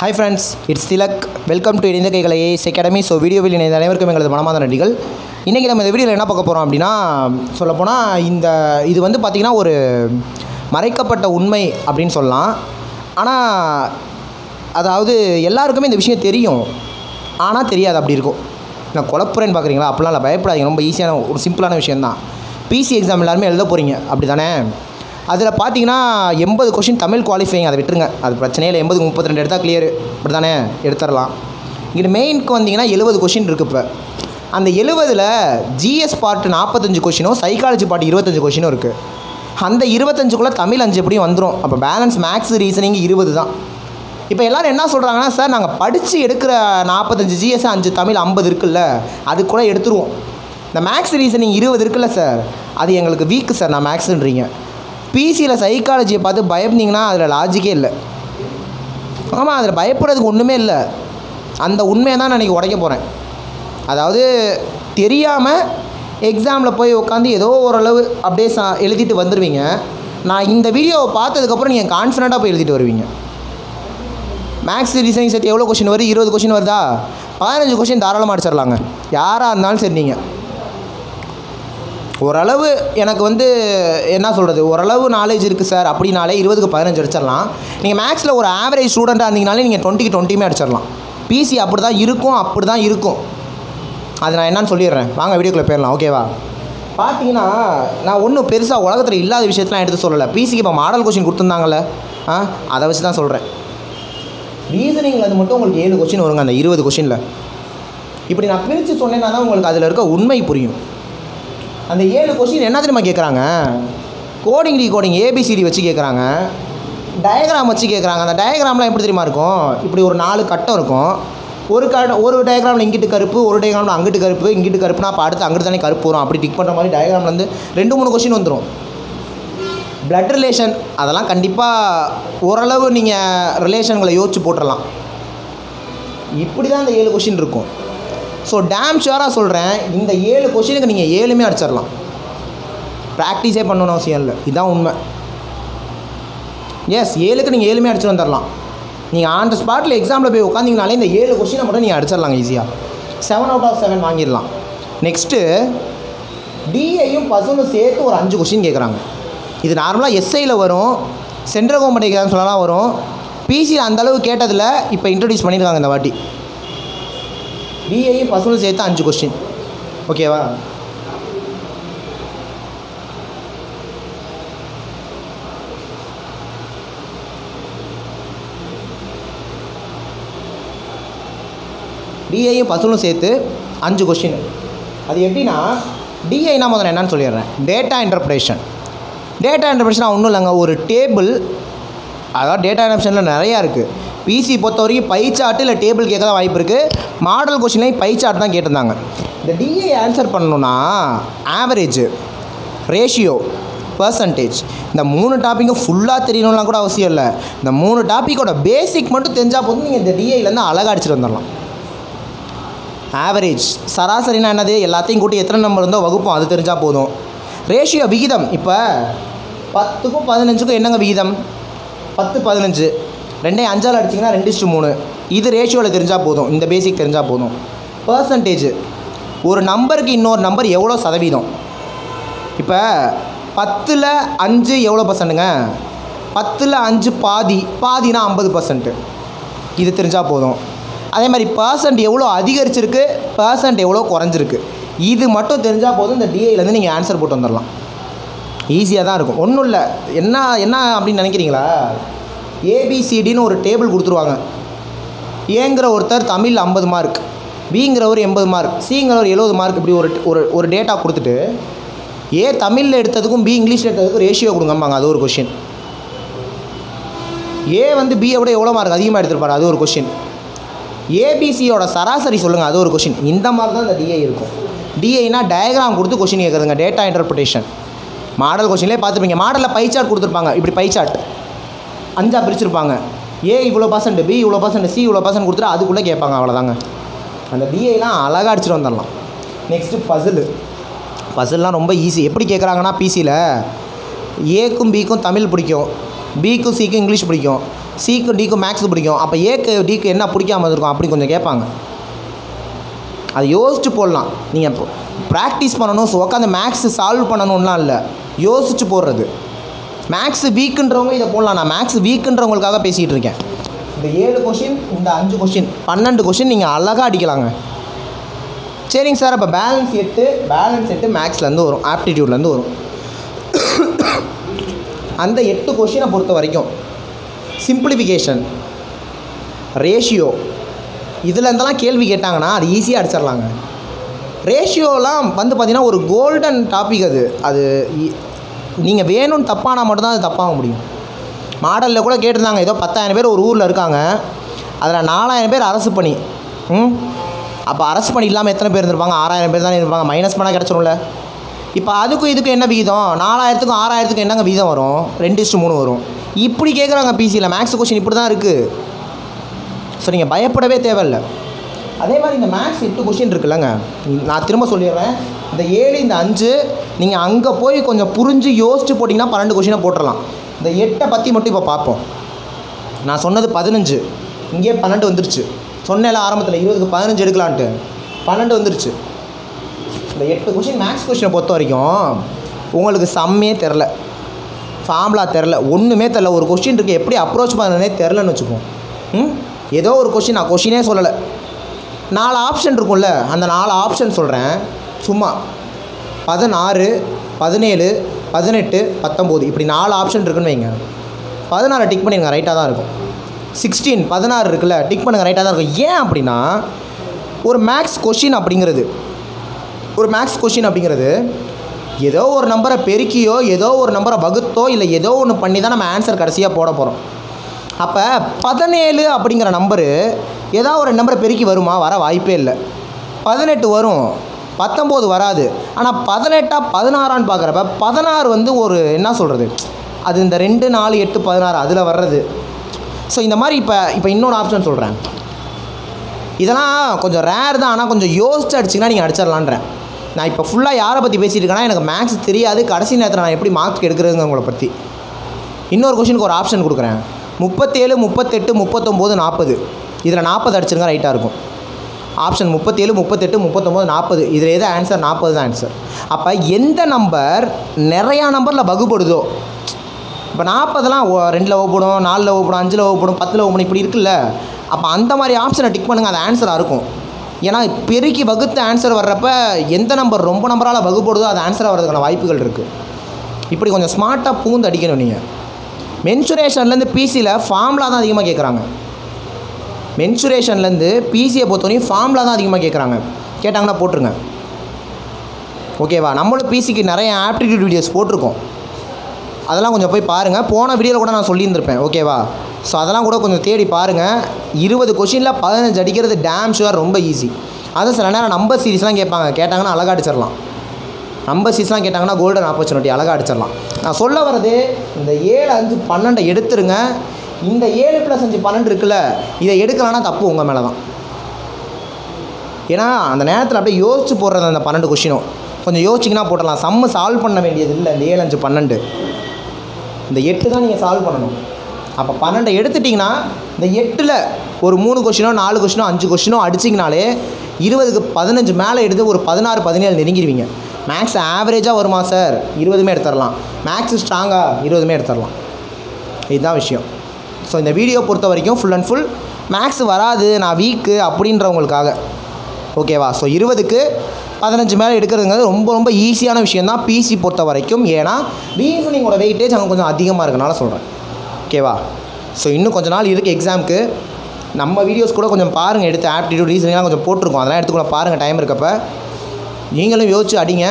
Hi friends it's Tilak welcome to இணைந்த கைகளை as academy so வீடியோவில் இணைந்த அனைவருக்கும் எங்களது மனமாத நன்றிகள். இன்றைக்கி நம்ம இந்த வீடியோவில் என்ன பார்க்க போகிறோம் அப்படின்னா சொல்லப்போனால் இந்த இது வந்து பார்த்திங்கன்னா ஒரு மறைக்கப்பட்ட உண்மை அப்படின்னு சொல்லலாம். ஆனால் அதாவது எல்லாருக்குமே இந்த விஷயம் தெரியும். ஆனால் தெரியாது அப்படி இருக்கும். நான் குழப்புறேன்னு பார்க்குறீங்களா அப்படிலாம் இல்லை பயப்படாதீங்க. ரொம்ப ஈஸியான ஒரு சிம்பிளான விஷயந்தான் பிசி எக்ஸாம் எல்லாருமே எழுத போகிறீங்க அப்படி தானே அதில் பார்த்தீங்கன்னா எண்பது கொஷின் தமிழ் குவாலிஃபைங் அதை விட்டுருங்க. அது பிரச்சனையே இல்லை. எண்பதுக்கு முப்பத்தி ரெண்டு எடுத்தால் கிளியர் இப்படி தானே எடுத்துடலாம். இங்கிட்டு மெயினுக்கு வந்தீங்கன்னா எழுபது கொஷின் இருக்குது இப்போ. அந்த எழுபதில் ஜிஎஸ் பார்ட் நாற்பத்தஞ்சு கொஷினும் சைக்காலஜி பார்ட் இருபத்தஞ்சு கொஷினும் இருக்குது அந்த இருபத்தஞ்சுக்குள்ளே தமிழ் அஞ்சு எப்படியும் வந்துடும் அப்போ பேலன்ஸ் மேக்ஸ் ரீசனிங் இருபது தான். இப்போ எல்லோரும் என்ன சொல்கிறாங்கன்னா சார் நாங்கள் படித்து எடுக்கிற நாற்பத்தஞ்சு ஜிஎஸ் அஞ்சு தமிழ் ஐம்பது இருக்குல்ல? அது கூட எடுத்துருவோம். இந்த மேக்ஸ் ரீசனிங் இருபது இருக்குல்ல சார்? அது எங்களுக்கு வீக்கு சார். நான் மேக்ஸுன்றீங்க பிசியில் சைக்காலஜியை பார்த்து பயப்பந்தீங்கன்னா அதில் லாஜிக்கே இல்லை. ஆமாம் அதில் பயப்படுறதுக்கு ஒன்றுமே இல்லை. அந்த உண்மையை தான் நான் இன்றைக்கி உடைக்க போகிறேன் அதாவது தெரியாமல் எக்ஸாமில் போய் உட்காந்து ஏதோ ஓரளவு அப்படியே சா எழுதிட்டு வந்துடுவீங்க நான் இந்த வீடியோவை பார்த்ததுக்கப்புறம் நீங்கள் கான்ஃபிடண்ட்டாக போய் எழுதிட்டு வருவீங்க. மேக்ஸ் ரீசனிங் செட் எவ்வளோ கொஷின் வருது? இருபது கொஷின் வருதா? பதினஞ்சு கொஷின் தாராளமாக அடிச்சிடலாங்க யாராக இருந்தாலும் சரி நீங்கள் ஓரளவு எனக்கு வந்து என்ன சொல்கிறது ஓரளவு நாலேஜ் இருக்குது சார் அப்படின்னாலே இருபதுக்கு பதினஞ்சு அடிச்சிடலாம். நீங்கள் மேக்ஸில் ஒரு ஆவரேஜ் ஸ்டூடெண்ட்டாக இருந்தீங்கனாலே நீங்கள் டுவெண்ட்டிக்கு டுவெண்ட்டியுமே அடிச்சிடலாம். பிசி அப்படி தான் இருக்கும் அப்படி தான் இருக்கும். அது நான் என்னன்னு சொல்லிடுறேன். வாங்க வீடியோக்குள்ளே போயிடலாம். ஓகேவா பார்த்தீங்கன்னா நான் ஒன்றும் பெருசாக உலகத்தில் இல்லாத விஷயத்தெலாம் எடுத்து சொல்லலை. பிசிக்கு இப்போ மாடல் கொஷின் கொடுத்துருந்தாங்கல்ல. ஆ அதை வச்சு தான் சொல்கிறேன் ரீசனிங்கில் அது மட்டும் உங்களுக்கு ஏழு கொஷின் வருங்க அந்த இருபது கொஷினில் இப்படி நான் பிரித்து சொன்னேன்னா தான் உங்களுக்கு அதில் இருக்க உண்மை புரியும். அந்த ஏழு கொஷின் என்ன தெரியுமா கேட்குறாங்க கோடிங் கோடிங் ஏபிசிடி வச்சு கேட்குறாங்க டயக்ராம் வச்சு கேட்குறாங்க அந்த டயக்ராம்லாம் எப்படி தெரியுமா இருக்கும்? இப்படி ஒரு நாலு கட்டம் இருக்கும். ஒரு கட்ட ஒரு டயக்ராமில் இங்கிட்டு கருப்பு ஒரு டயக்ராமில் அங்கிட்டு கருப்பு இங்கிட்டு கருப்புனா அப்போ அடுத்து அங்கிட்டு தானே கருப்பு வரும். அப்படி டிக் பண்ணுற மாதிரி டயக்ராம்லேருந்து ரெண்டு மூணு கொஷின் வந்துடும் பிளட் ரிலேஷன் அதெல்லாம் கண்டிப்பாக ஓரளவு நீங்கள் ரிலேஷன்களை யோசிச்சு போட்டுடலாம் இப்படி தான் அந்த ஏழு கொஷின் இருக்கும். ஸோ டேம் ஷுவராக சொல்கிறேன் இந்த ஏழு கொஷினுக்கு நீங்கள் ஏழுமே அடிச்சிடலாம். ப்ராக்டிஸே பண்ணணும் அவசியம் இல்லை. இதுதான் உண்மை. எஸ் ஏழுக்கு நீங்கள் ஏழுமே அடிச்சு வந்துடலாம். நீங்கள் ஆன் த ஸ்பாட்டில் எக்ஸாமில் போய் உட்காந்திங்கனாலே இந்த ஏழு கொஷினை மட்டும் நீங்கள் அடிச்சிடலாம் ஈஸியாக செவன் அவுட் ஆஃப் செவன் வாங்கிடலாம். நெக்ஸ்ட்டு டிஐயும் பசுனும் சேர்த்து ஒரு அஞ்சு கொஷின் கேட்குறாங்க இது நார்மலாக எஸ்ஐயில் வரும் சென்ட்ரல் கவர்மெண்ட் எக்ஸாம் சொல்லலாம் வரும். பிசியில் அந்தளவு கேட்டதில் இப்போ இன்ட்ரடியூஸ் பண்ணியிருக்காங்க இந்த வாட்டி. பிஏயும் பசுனும் சேர்த்து அஞ்சு கொஸ்டின் ஓகேவா டிஐயும் பசுலும் சேர்த்து அஞ்சு கொஷின் அது எப்படின்னா டிஐனா முதல்ல என்னன்னு சொல்லிடுறேன். டேட்டா இன்டர்பிரேஷன் டேட்டா இன்டர்பிரேஷன் ஒன்றும் இல்லைங்க. ஒரு டேபிள் அதாவது டேட்டா இன்டர்பிரேஷனில் நிறையா இருக்குது பிசி பொறுத்த வரைக்கும் பை சார்ட்டு இல்லை டேபிள் கேட்க தான் வாய்ப்பு இருக்குது மாடல் கொஷின்லேயும் பை சார்ட் தான் கேட்டிருந்தாங்க. இந்த டிஏ ஆன்சர் பண்ணணுன்னா ஆவரேஜ் ரேஷியோ பர்சன்டேஜ் இந்த மூணு டாப்பிக்கும் ஃபுல்லாக தெரியணும்லாம் கூட அவசியம் இல்லை. இந்த மூணு டாப்பிக்கோட பேசிக் மட்டும் தெரிஞ்சால் போதும். நீங்கள் இந்த டிஏலேருந்து அழகாக அடிச்சுட்டு வந்துடலாம். ஆவரேஜ் சராசரினா என்னது? எல்லாத்தையும் கூட்டி எத்தனை நம்பர் இருந்தோ வகுப்போம்? அது தெரிஞ்சால் போதும். ரேஷியோ விகிதம். இப்போ பத்துக்கும் பதினஞ்சுக்கும் என்னங்க விகிதம்? பத்து பதினஞ்சு. ரெண்டையும் அஞ்சால் அடிச்சிங்கன்னா ரெண்டு இஸ்டு மூணு. இது ரேஷியோவில் தெரிஞ்சால் போதும். இந்த பேசிக் தெரிஞ்சால் போதும். பர்சன்டேஜ் ஒரு நம்பருக்கு இன்னொரு நம்பர் எவ்வளோ சதவீதம்? இப்போ பத்தில் அஞ்சு எவ்வளோ பர்சன்ட்டுங்க பத்தில் அஞ்சு பாதி. பாதினா ஐம்பது பர்சன்ட்டு இது தெரிஞ்சால் போதும். அதே மாதிரி பர்சன்ட் எவ்வளோ அதிகரிச்சிருக்கு? பர்சன்ட் எவ்வளோ குறைஞ்சிருக்கு? இது மட்டும் தெரிஞ்சால் போதும். இந்த டிஐலேருந்து நீங்கள் ஆன்சர் போட்டு வந்துடலாம் ஈஸியாக தான் இருக்கும். ஒன்றும் இல்லை. என்ன என்ன அப்படின்னு நினைக்கிறீங்களா? ஏபிசிடின்னு ஒரு டேபிள் கொடுத்துருவாங்க. ஏங்கிற ஒருத்தர் தமிழ் ஐம்பது மார்க் பிங்கிறவர் எண்பது மார்க் சிங்கிறவர் எழுபது மார்க் இப்படி ஒரு ஒரு ஒரு டேட்டா கொடுத்துட்டு ஏ தமிழில் எடுத்ததுக்கும் பி இங்கிலீஷில் எடுத்ததுக்கும் ரேஷியோ கொடுங்கம்பாங்க. அது ஒரு கொஷின் ஏ வந்து பியை விட எவ்வளோ மார்க் அதிகமாக எடுத்துருப்பாரு அது ஒரு கொஷின் ஏபிசியோட சராசரி சொல்லுங்கள் அது ஒரு கொஷின் இந்த மாதிரி தான் இந்த டிஐ இருக்கும். டிஐனா டயக்ராம் கொடுத்து கொஷின் கேட்குறதுங்க டேட்டா இன்டர்பிரிட்டேஷன் மாடல் கொஷின்லேயே பார்த்துப்பீங்க. மாடலில் பைச்சார்ட் கொடுத்துருப்பாங்க இப்படி பைச்சார்ட் அஞ்சாக பிரிச்சிருப்பாங்க. ஏ இவ்வளோ பர்சன்ட் பி இவ்வளோ பர்சன்ட் சி இவ்வளோ பர்சன்ட் கொடுத்துட்டு அதுக்குள்ளே கேட்பாங்க அவ்வளோதாங்க. அந்த பிஏலாம் அழகாக அடிச்சுட்டு வந்துடலாம். நெக்ஸ்ட்டு பசிலு பசில்லாம் ரொம்ப ஈஸி எப்படி கேட்குறாங்கன்னா பிசியில் ஏக்கும் பிக்கும் தமிழ் பிடிக்கும். பிக்கும் சிக்கும் இங்கிலீஷ் பிடிக்கும். சிக்கும் டிக்கும் மேக்ஸ் பிடிக்கும். அப்போ ஏக்கு டிக்கு என்ன பிடிக்காம இருக்கும் அப்படி கொஞ்சம் கேட்பாங்க. அது யோசிச்சு போடலாம். நீங்கள் ப்ராக்டிஸ் பண்ணணும். ஸோ உட்காந்து மேக்ஸ் சால்வ் பண்ணணும்லாம் இல்லை. யோசிச்சு போடுறது. மேக்ஸ் வீக்குன்றவங்க இதை போடலாம். நான் மேக்ஸ் வீக்குன்றவங்களுக்காக பேசிகிட்டு இருக்கேன். இந்த ஏழு கொஷின் இந்த அஞ்சு கொஷின் பன்னெண்டு கொஷின் நீங்கள் அழகாக அடிக்கலாங்க. சரிங்க சார் அப்போ பேலன்ஸ் எட்டு பேலன்ஸ் எட்டு மேக்ஸ்லேருந்து வரும். ஆப்டிடியூட்லேருந்து வரும். அந்த எட்டு கொஷினை பொறுத்த வரைக்கும் சிம்பிளிஃபிகேஷன் ரேஷியோ இதுலேருந்தெல்லாம் கேள்வி கேட்டாங்கன்னா அது ஈஸியாக அடிச்சிடலாங்க. ரேஷியோலாம் வந்து பார்த்திங்கன்னா ஒரு கோல்டன் டாபிக் அது. அது நீங்கள் வேணும்னு தப்பானா மட்டும்தான் அது தப்பாக முடியும். மாடலில் கூட கேட்டிருந்தாங்க ஏதோ பத்தாயிரம் பேர் ஒரு ஊரில் இருக்காங்க. அதில் நாலாயிரம் பேர் அரசு பணி. ம்? அப்போ அரசு பணி இல்லாமல் எத்தனை பேர் இருந்திருப்பாங்க? ஆறாயிரம் பேர் தானே இருப்பாங்க. மைனஸ் பண்ணால் கிடச்சிரும்ல. இப்போ அதுக்கும் இதுக்கும் என்ன விகிதம்? நாலாயிரத்துக்கும் ஆறாயிரத்துக்கும் என்னங்க விகிதம் வரும்? ரெண்டு இஸ்ட்டு மூணு வரும். இப்படி கேட்குறாங்க பிசியில் மேக்ஸ் கொஷின் இப்படி தான் இருக்குது ஸோ நீங்கள் பயப்படவே தேவையில்ல. அதே மாதிரி இந்த மேக்ஸ் எட்டு கொஷின் இருக்குல்லங்க. நான் திரும்ப சொல்லிடுறேன். இந்த ஏழு இந்த அஞ்சு நீங்கள் அங்கே போய் கொஞ்சம் புரிஞ்சு யோசிச்சு போட்டிங்கன்னா பன்னெண்டு கொஷினை போட்டுடலாம் இந்த எட்டை பற்றி மட்டும் இப்போ பார்ப்போம். நான் சொன்னது பதினஞ்சு இங்கே பன்னெண்டு வந்துருச்சு. சொன்னேன்ல ஆரம்பத்தில் இருபதுக்கு பதினஞ்சு எடுக்கலான்ட்டு. பன்னெண்டு வந்துருச்சு. இந்த எட்டு கொஷின் மேக்ஸ் கொஷினை பொறுத்த வரைக்கும் உங்களுக்கு சம்மே தெரில. ஃபார்முலா தெரில. ஒன்றுமே தெரில. ஒரு கொஷின் இருக்குது எப்படி அப்ரோச் பண்ணனே தெரிலன்னு வச்சுப்போம். ம்? ஏதோ ஒரு கொஷின் நான் கொஷினே சொல்லலை. நாலு ஆப்ஷன் இருக்கும்ல அந்த நாலு ஆப்ஷன் சொல்கிறேன் சும்மா. பதினாறு பதினேழு பதினெட்டு பத்தொம்போது. இப்படி நாலு ஆப்ஷன் இருக்குன்னு வைங்க. பதினாறு டிக் பண்ணிடுங்க ரைட்டாக தான் இருக்கும். சிக்ஸ்டீன் பதினாறு இருக்குல்ல டிக் பண்ணுங்கள் ரைட்டாக தான் இருக்கும். ஏன் அப்படின்னா ஒரு மேக்ஸ் கொஷின் அப்படிங்கிறது ஒரு மேக்ஸ் கொஷின் அப்படிங்கிறது ஏதோ ஒரு நம்பரை பெருக்கியோ ஏதோ ஒரு நம்பரை வகுத்தோ இல்லை ஏதோ ஒன்று பண்ணி தான் நம்ம ஆன்சர் கடைசியாக போட போகிறோம் அப்போ பதினேழு அப்படிங்கிற நம்பரு ஏதாவது ஒரு நம்பரை பெருக்கி வருமா? வர வாய்ப்பே இல்லை. பதினெட்டு வரும். பத்தொம்போது வராது. ஆனால் பதினெட்டாக பதினாறான்னு பார்க்குறப்ப பதினாறு வந்து ஒரு என்ன சொல்கிறது அது இந்த ரெண்டு நாலு எட்டு பதினாறு அதில் வர்றது. ஸோ இந்த மாதிரி இப்போ இப்போ இன்னொரு ஆப்ஷன் சொல்கிறேன் இதெல்லாம் கொஞ்சம் ரேர் தான். ஆனால் கொஞ்சம் யோசிச்சு அடிச்சிங்கன்னா நீங்கள் அடிச்சிடலான்றேன் நான் இப்போ ஃபுல்லாக யாரை பற்றி பேசிகிட்டு இருக்கேன்னா எனக்கு மேக்ஸ் தெரியாது. கடைசி நேரத்தில் நான் எப்படி மார்க் எடுக்கிறதுங்க உங்களை பற்றி இன்னொரு கொஷினுக்கு ஒரு ஆப்ஷன் கொடுக்குறேன். முப்பத்தேழு முப்பத்தெட்டு முப்பத்தொம்போது நாற்பது இதில் நாற்பது அடிச்சிருங்க ரைட்டாக இருக்கும். ஆப்ஷன் முப்பத்தேழு முப்பத்தெட்டு முப்பத்தொம்போது நாற்பது. இதில் எது ஆன்சர் நாற்பது தான் ஆன்சர் அப்போ எந்த நம்பர் நிறையா நம்பரில் வகுப்படுதோ இப்போ நாற்பதெல்லாம் ரெண்டில் ஓப்படும் நாலில் ஓப்படும் அஞ்சில் ஓப்படும் பத்தில் ஓப்படும் இப்படி இருக்குல்ல. அப்போ அந்த மாதிரி ஆப்ஷனை டிக் பண்ணுங்கள் அது ஆன்சராக இருக்கும். ஏன்னா பெருக்கி வகுத்த ஆன்சர் வர்றப்ப எந்த நம்பர் ரொம்ப நம்பரால் வகுப்படுதோ அது ஆன்சராக வர்றதுக்கான வாய்ப்புகள் இருக்குது இப்படி கொஞ்சம் ஸ்மார்ட்டாக பூந்து அடிக்கணும் நீங்கள் மென்சுரேஷன்லேருந்து பிசியில் ஃபார்முலா தான் அதிகமாக கேட்குறாங்க மென்சுரேஷன்லேருந்து பிசியை பொறுத்தவரையும் ஃபார்மில் தான் அதிகமாக கேட்குறாங்க கேட்டாங்கன்னா போட்டுருங்க. ஓகேவா நம்மளும் பிசிக்கு நிறைய ஆப்டிடியூட் வீடியோஸ் போட்டிருக்கோம். அதெல்லாம் கொஞ்சம் போய் பாருங்கள் போன வீடியோவில் கூட நான் சொல்லியிருந்திருப்பேன். ஓகேவா ஸோ அதெல்லாம் கூட கொஞ்சம் தேடி பாருங்கள் இருபது கொஷினில் பதினஞ்சு அடிக்கிறது டேம் ஷுவர் ரொம்ப ஈஸி அதுவும் சில நேரம் நம்பர் சீரிஸ்லாம் கேட்பாங்க. கேட்டாங்கன்னா அழகாக அடிச்சிடலாம். நம்பர் சீரிஸ்லாம் கேட்டாங்கன்னா கோல்டன் ஆப்பர்ச்சுனிட்டி அழகாக அடிச்சிடலாம். நான் சொல்ல வர்றது இந்த ஏழு அஞ்சு பன்னெண்டை எடுத்துருங்க. இந்த ஏழு ப்ளஸ் அஞ்சு பன்னெண்டு இருக்குல்ல இதை எடுக்கலான்னா தப்பு உங்கள் மேலே தான் ஏன்னா அந்த நேரத்தில் அப்படியே யோசிச்சு போடுறது அந்த பன்னெண்டு கொஷினும் கொஞ்சம் யோசிச்சிங்கன்னா போட்டலாம் சம்மு சால்வ் பண்ண வேண்டியது இல்லை இந்த ஏழு அஞ்சு பன்னெண்டு. இந்த எட்டு தான் நீங்கள் சால்வ் பண்ணணும். அப்போ பன்னெண்டை எடுத்துட்டிங்கன்னா இந்த எட்டில் ஒரு மூணு கொஷினோ நாலு கொஷினோ அஞ்சு கொஷினோ அடிச்சிங்கனாலே இருபதுக்கு பதினஞ்சு மேலே எடுத்து ஒரு பதினாறு பதினேழு நெருங்கிடுவீங்க. மேக்ஸ் ஆவரேஜாக வருமா சார் இருபதுமே எடுத்துடலாம். மேக்ஸ் ஸ்ட்ராங்காக இருபதுமே எடுத்துடலாம். இதுதான் விஷயம். ஸோ இந்த வீடியோ பொறுத்த வரைக்கும் ஃபுல் அண்ட் ஃபுல் மேக்ஸ் வராது நான் வீக்கு அப்படின்றவங்களுக்காக. ஓகேவா ஸோ இருபதுக்கு பதினஞ்சு மேலே எடுக்கிறதுங்கிறது ரொம்ப ரொம்ப ஈஸியான விஷயம் தான் பிசி பொறுத்த வரைக்கும். ஏன்னா ரீசனிங்கோட வெயிட்டேஜ் அங்கே கொஞ்சம் அதிகமாக இருக்கனால சொல்கிறேன் ஓகேவா ஸோ இன்னும் கொஞ்ச நாள் இருக்குது எக்ஸாமுக்கு நம்ம வீடியோஸ் கூட கொஞ்சம் பாருங்கள் எடுத்து ஆப்டிடியூட் ரீசனிங்லாம் கொஞ்சம் போட்டிருக்கோம். அதெல்லாம் எடுத்துக்கூட பாருங்கள் டைம் இருக்கப்போ. நீங்களும் யோசிச்சு அடிங்க.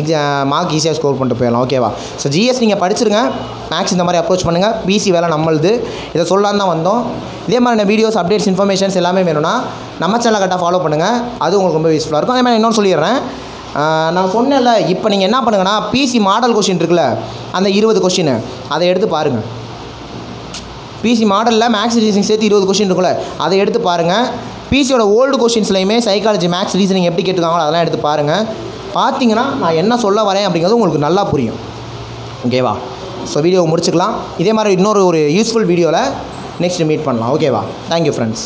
எக்ஸாம் மார்க் ஈஸியாக ஸ்கோர் பண்ணிட்டு போயிடலாம். ஓகேவா ஸோ ஜிஎஸ் நீங்கள் படிச்சிருங்க. மேக்ஸ் இந்த மாதிரி அப்ரோச் பண்ணுங்கள் பிசி வேலை நம்மளுது. இதை சொல்லலான்னு தான் வந்தோம். இதே மாதிரி வீடியோஸ் அப்டேட்ஸ் இன்ஃபர்மேஷன்ஸ் எல்லாமே வேணும்னா நம்ம சேனலை கரெக்டாக ஃபாலோ பண்ணுங்கள் அது உங்களுக்கு ரொம்ப யூஸ்ஃபுல்லாக இருக்கும். அதே மாதிரி இன்னொன்று சொல்லிடுறேன். நான் சொன்னேன்ல இப்போ நீங்கள் என்ன பண்ணுங்கன்னா பிசி மாடல் கொஷின் இருக்குல்ல அந்த இருபது கொஷின் அதை எடுத்து பாருங்கள் பிசி மாடலில் மேக்ஸ் ரீசனிங் சேர்த்து இருபது கொஷின் இருக்குல்ல அதை எடுத்து பாருங்கள் பிசியோட ஓல்டு கொஷின்ஸ்லையுமே சைக்காலஜி மேக்ஸ் ரீசனிங் எப்படி கேட்டுருக்காங்களோ அதெல்லாம் எடுத்து பாருங்கள் பார்த்தீங்கன்னா நான் என்ன சொல்ல வரேன் அப்படிங்கிறது உங்களுக்கு நல்லா புரியும். ஓகேவா ஸோ வீடியோ முடிச்சுக்கலாம். இதே மாதிரி இன்னொரு ஒரு யூஸ்ஃபுல் வீடியோவில் நெக்ஸ்ட் மீட் பண்ணலாம். ஓகேவா தேங்க்யூ ஃப்ரெண்ட்ஸ்